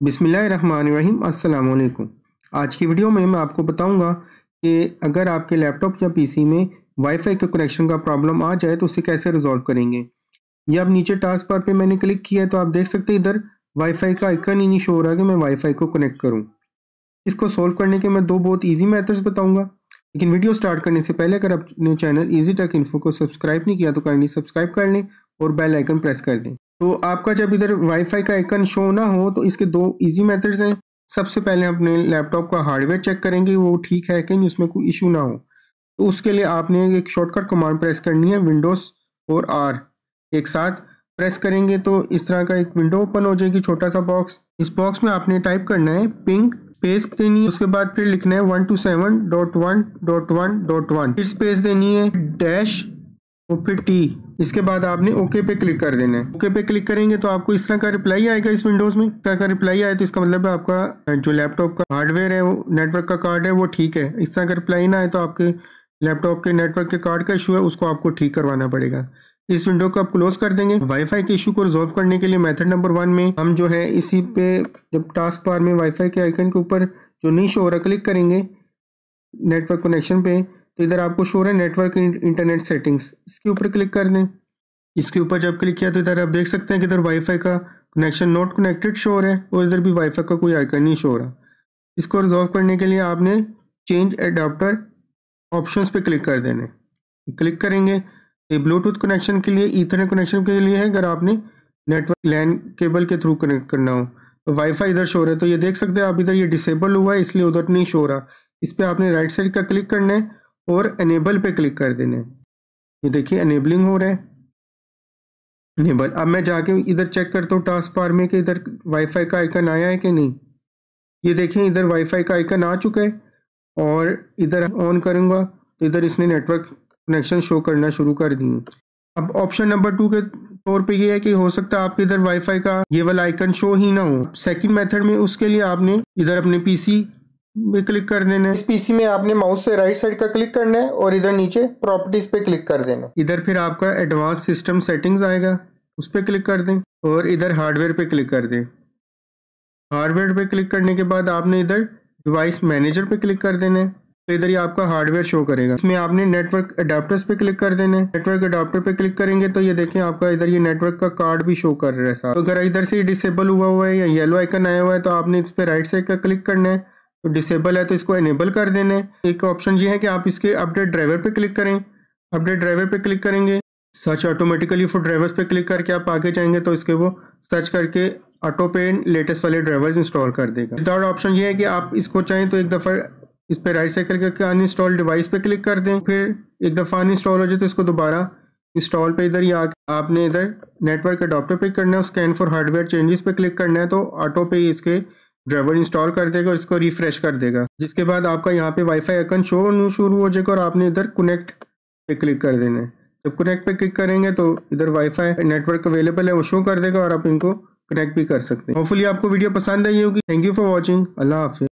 बिसमीम अस्सलाम आज की वीडियो में मैं आपको बताऊँगा कि अगर आपके लैपटॉप या पीसी में वाईफाई के कनेक्शन का प्रॉब्लम आ जाए तो उसे कैसे रिजॉल्व करेंगे? या अब नीचे टास्क बार पे मैंने क्लिक किया है तो आप देख सकते हैं इधर वाईफाई का आइकन ही नहीं शो हो रहा कि मैं वाईफाई को कनेक्ट करूँ। इसको सोल्व करने के मैं दो बहुत ईजी मेथड्स बताऊँगा। लेकिन वीडियो स्टार्ट करने से पहले अगर अपने चैनल ईजी टेक इन्फो को सब्सक्राइब नहीं किया तो काइंडली सब्सक्राइब कर लें और बेल आइकन प्रेस कर दें। तो आपका जब इधर वाईफाई का आइकन शो ना हो तो इसके दो इजी मेथड्स हैं। सबसे पहले अपने लैपटॉप का हार्डवेयर चेक करेंगे, वो ठीक है कि नहीं, उसमें कोई इशू ना हो। तो उसके लिए आपने एक शॉर्टकट कमांड प्रेस करनी है विंडोज़ और आर एक साथ प्रेस करेंगे तो इस तरह का एक विंडो ओपन हो जाएगी छोटा सा बॉक्स इस बॉक्स में आपने टाइप करना है पिंक स्पेस देनी है, उसके बाद फिर लिखना है one two seven dot one dot one dot one फिर स्पेस देनी है डैश और फिर टी इसके बाद आपने ओके पे क्लिक कर देना है। ओके पे क्लिक करेंगे तो आपको इस तरह का रिप्लाई आएगा इस विंडोज़ में। इस तरह का रिप्लाई आए तो इसका मतलब है आपका जो लैपटॉप का हार्डवेयर है, वो नेटवर्क का कार्ड है, वो ठीक है। इस तरह का रिप्लाई ना आए तो आपके लैपटॉप के नेटवर्क के कार्ड का इशू है, उसको आपको ठीक करवाना पड़ेगा। इस विंडो को आप क्लोज कर देंगे। वाईफाई के इशू को रिजोल्व करने के लिए मेथड नंबर वन में हम जो है, इसी पे जब टास्क बार में वाईफाई के आइकन के ऊपर जो नहीं शो हो रहा, क्लिक करेंगे नेटवर्क कनेक्शन पे। तो इधर आपको शो है नेटवर्क इंटरनेट सेटिंग्स इसके ऊपर क्लिक कर दें। इसके ऊपर जब क्लिक किया तो इधर आप देख सकते हैं कि इधर वाईफाई का कनेक्शन नॉट कनेक्टेड शो हो और इधर भी वाईफाई का कोई आइकन नहीं शो हो रहा। इसको रिजॉल्व करने के लिए आपने चेंज एडाप्टर ऑप्शन पे क्लिक कर देने। क्लिक करेंगे। ये ब्लूटूथ कनेक्शन के लिए ईथरनेट कनेक्शन के लिए है, अगर आपने नेटवर्क लैन केबल के थ्रू कनेक्ट करना हो। तो वाईफाई इधर शो रहा है तो ये देख सकते हैं आप इधर ये डिसेबल हुआ है, इसलिए उधर नहीं शो रहा। इस पर आपने राइट साइड का क्लिक करना है और एनेबल पे क्लिक कर देना ये देखिए एनेबलिंग हो रहा है। एनेबल अब मैं जाके इधर चेक करता हूँ टास्क बार में कि इधर वाईफाई का आइकन आया है कि नहीं। ये देखें इधर वाईफाई का आइकन आ चुका है और इधर ऑन करूँगा तो इधर इसने नेटवर्क कनेक्शन शो करना शुरू कर दिए अब ऑप्शन नंबर टू के तौर पे ये है कि हो सकता है आपके इधर वाईफाई का ये वाला आइकन शो ही ना हो। सेकंड मेथड में उसके लिए आपने इधर अपने पीसी पे क्लिक कर देना है। इस पीसी में आपने माउस से राइट साइड का क्लिक करना है और इधर नीचे प्रॉपर्टीज़ पे क्लिक कर देना इधर फिर आपका एडवांस सिस्टम सेटिंग्स आएगा उस पर क्लिक कर दें और इधर हार्डवेयर पे क्लिक कर दें। हार्डवेयर पे क्लिक करने के बाद आपने इधर डिवाइस मैनेजर पे क्लिक कर देना है। तो इधर ही आपका हार्डवेयर शो करेगा। इसमें आपने नेटवर्क अडाप्टर्स पे क्लिक कर देना है। नेटवर्क अडाप्टर पे क्लिक करेंगे तो ये देखें आपका इधर ये नेटवर्क का कार्ड भी शो कर रहा है तो अगर इधर से डिसेबल हुआ हुआ है या येलो आइकन आया हुआ है तो आपने इस पर राइट साइड का क्लिक करना है। तो डिसेबल है तो इसको इनेबल कर देना है। एक ऑप्शन ये है कि आप इसके अपडेट ड्राइवर पे क्लिक करें। अपडेट ड्राइवर पे क्लिक करेंगे। सर्च ऑटोमेटिकली फॉर ड्राइवर्स पे क्लिक करके आप आगे जाएँगे तो इसके वो सर्च करके ऑटो पे लेटेस्ट वाले ड्राइवर्स इंस्टॉल कर देगा। थर्ड ऑप्शन ये है कि आप इसको चाहें तो एक दफ़ा इस पर राइट साइड करके अनइंस्टॉल डिवाइस पे क्लिक कर दें। फिर एक दफ़ा अनइंस्टॉल हो जाए तो इसको दोबारा इंस्टॉल पे इधर ही आपने इधर नेटवर्क अडोप्टर पे करना है। स्कैन फॉर हार्डवेयर चेंजेस पे क्लिक करना है तो ऑटो पे इसके ड्राइवर इंस्टॉल कर देगा और इसको रिफ्रेश कर देगा। जिसके बाद आपका यहाँ पे वाईफाई आइकन शो शुरू हो जाएगा और आपने इधर कनेक्ट पे क्लिक कर देना है। जब कनेक्ट पे क्लिक करेंगे तो इधर वाईफाई नेटवर्क अवेलेबल है, वो शो कर देगा और आप इनको कनेक्ट भी कर सकते हैं। होपफुली आपको वीडियो पसंद आई होगी। थैंक यू फॉर वॉचिंग अल्लाह हाफिज।